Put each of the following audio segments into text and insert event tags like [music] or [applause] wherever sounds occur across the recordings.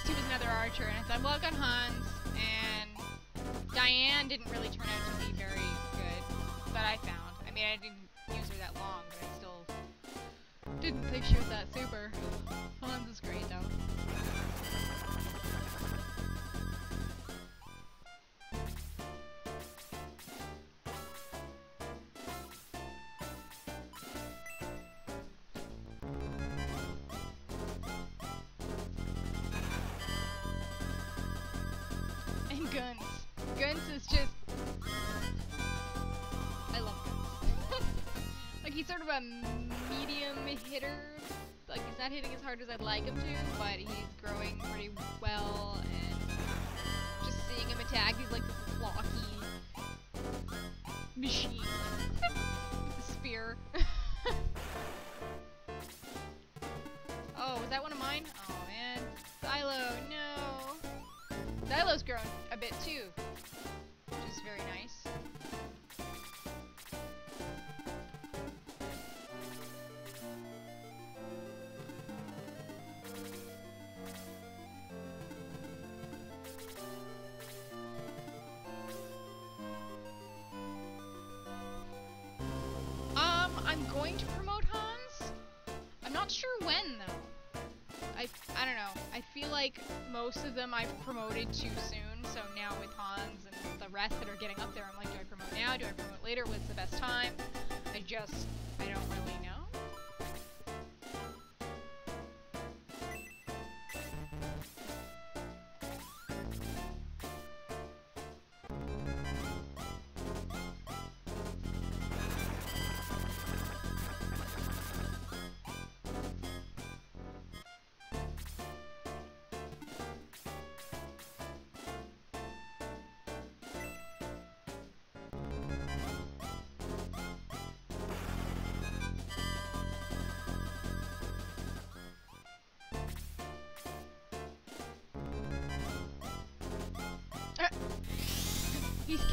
next to was another archer, and I thought, well, I've got Hans, and Diane didn't really turn out to be very good, but I found. I mean, I didn't Guntz. Guntz is just... I love Guntz. [laughs] like, he's sort of a medium hitter. Like, he's not hitting as hard as I'd like him to, but he's growing pretty well, and just seeing him attack, he's like this blocky machine. [laughs] With spear. [laughs] oh, was that one of mine? Oh, man. Zylo, no! Zylo's grown a bit too, which is very nice. Like most of them I've promoted too soon, so now with Hans and the rest that are getting up there, I'm like, do I promote now? Do I promote later? What's the best time? I just, I don't really know.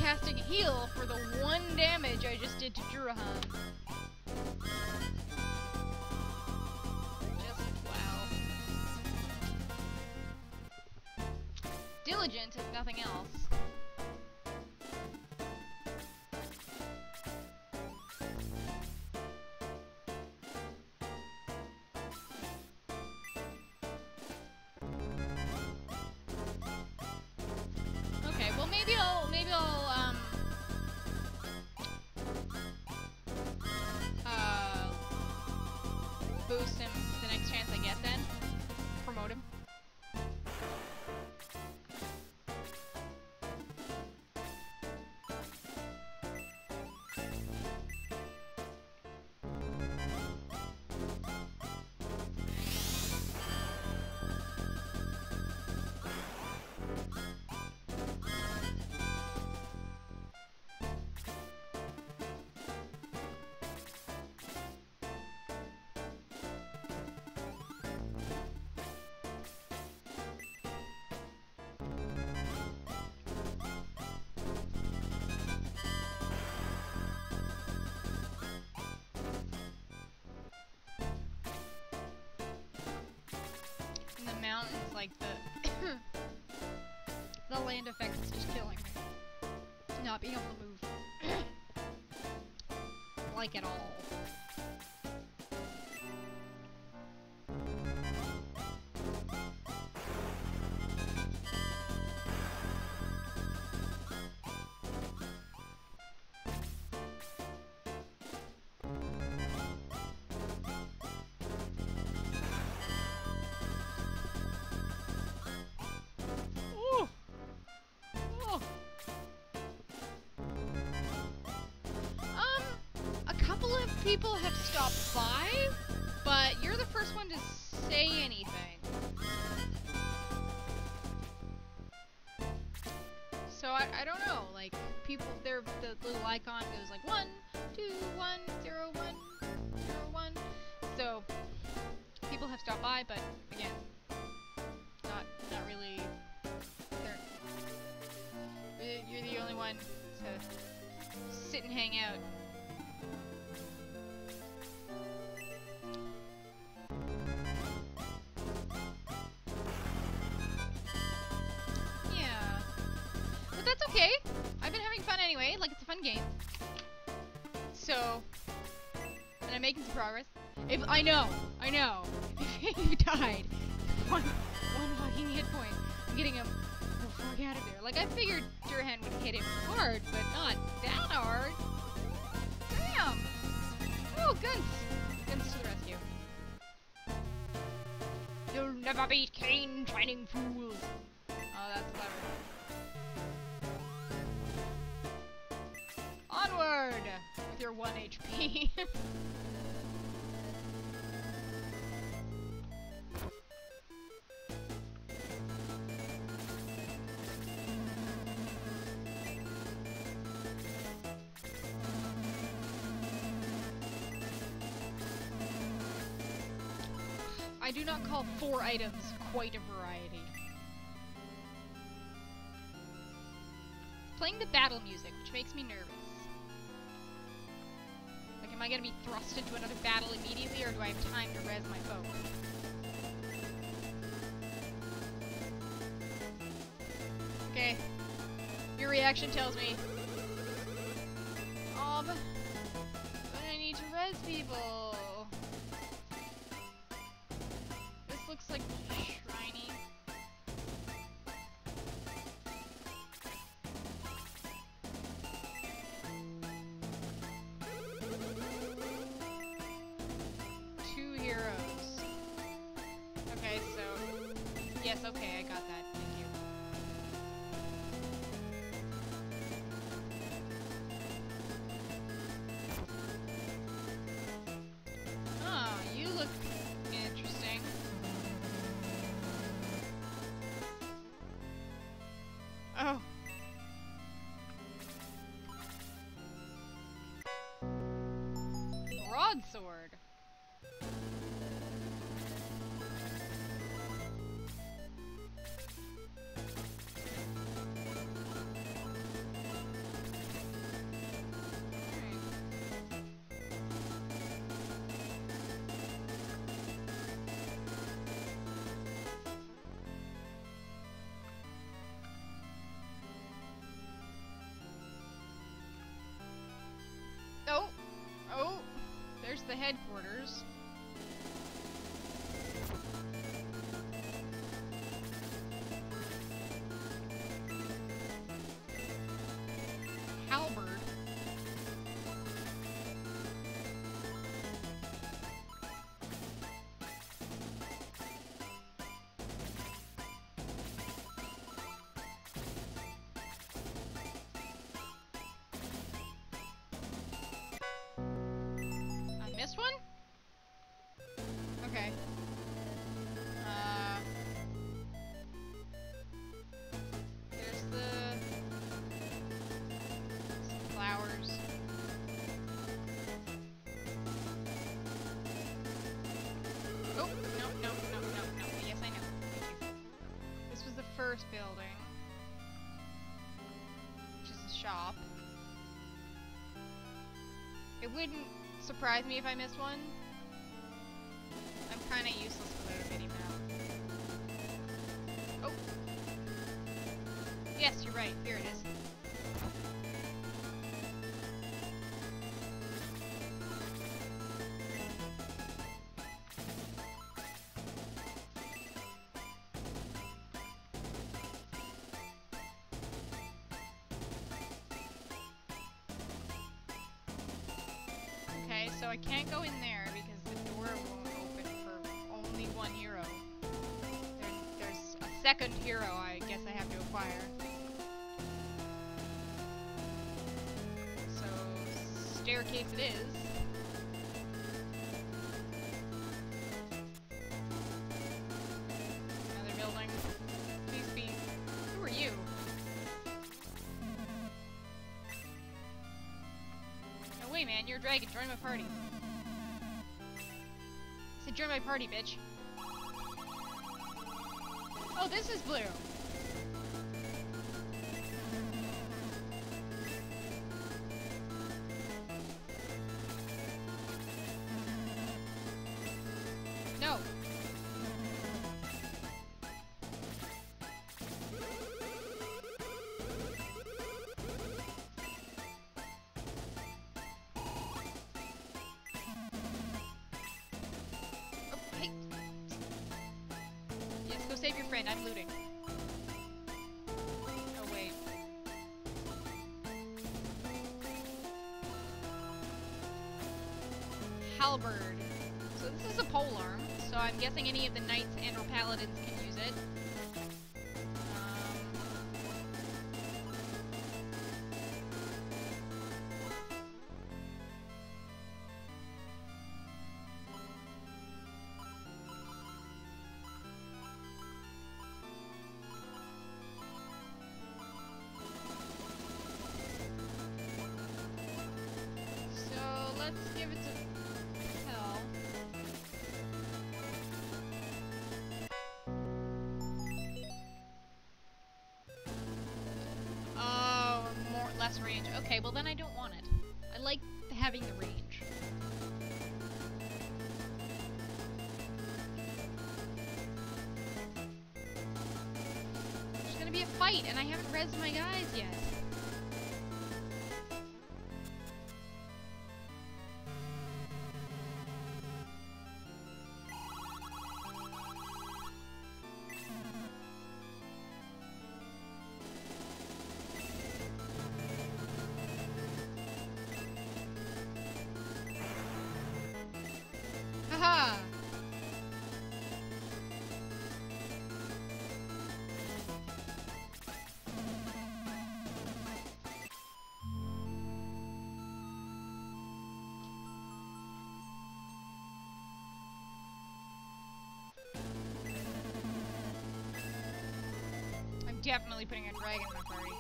Casting heal for the one damage I just did to Durahan. Mountains, like the [coughs] the land effect is just killing me. Not being able to move. [coughs] like at all. People have stopped by, but you're the first one to say anything. So I, I don't know, like, people, their, the little icon goes like one, two, one, zero, one, zero, one. So, people have stopped by, but again, not, not really uh, You're the only one to sit and hang out. Making some progress. If I know, I know. [laughs] You died, [laughs] one one fucking hit point. I'm getting him the fuck out of there. Like I figured Durahan would hit him hard, but not that hard. Damn. Oh, Guntz. Guntz to the rescue. You'll never beat Kane, shining fools. Oh, that's clever. With your 1 HP. [laughs] I do not call four items quite a variety. Playing the battle music, which makes me nervous. Am I gonna be thrust into another battle immediately, or do I have time to res my foe? Okay. Your reaction tells me. Um, but I need to res people. This looks like Broadsword. The headquarters. Shop. It wouldn't surprise me if I missed one. I'm kind of useless without a mini map. Oh. Yes, you're right. Here it is. So I can't go in there because the door won't open for only one hero. There, there's a second hero I guess I have to acquire. So, staircase it is. Way, man. You're a dragon. Join my party. I said join my party, bitch. Oh, this is blue. Save your friend. I'm looting. Oh, wait. Halberd. So this is a polearm, so I'm guessing any of the knights and or paladins can less range. Okay, well then I don't want it. I like having the range. There's gonna be a fight, and I haven't rezzed my guys yet. Definitely putting a dragon in my party.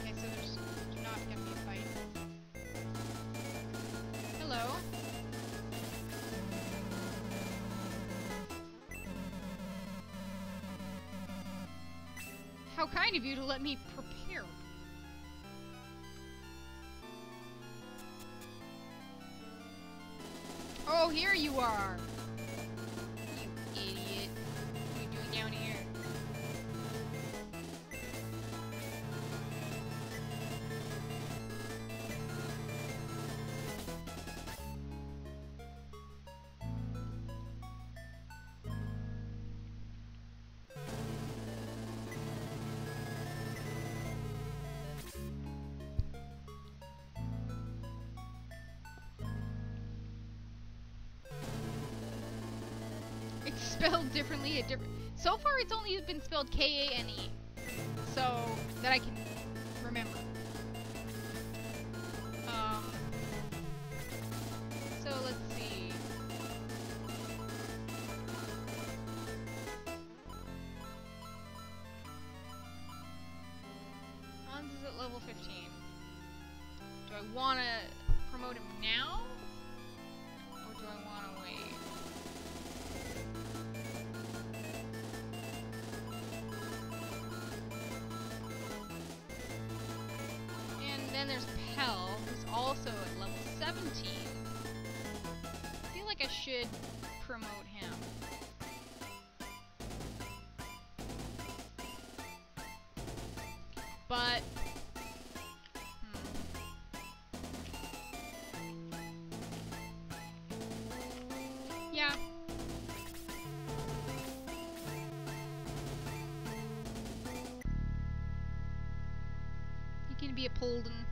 Okay, so there's not gonna be a fight. Hello. How kind of you to let me prepare. Oh, here you are. Spelled differently at different. So far, it's only been spelled K A N E, so that I can remember. Um. So let's see. Hans is at level 15. Do I want to promote him now? Or do I want to wait? Pelle, who's also at level 17. I feel like I should promote him. But... hmm. Yeah. He can be a Polden.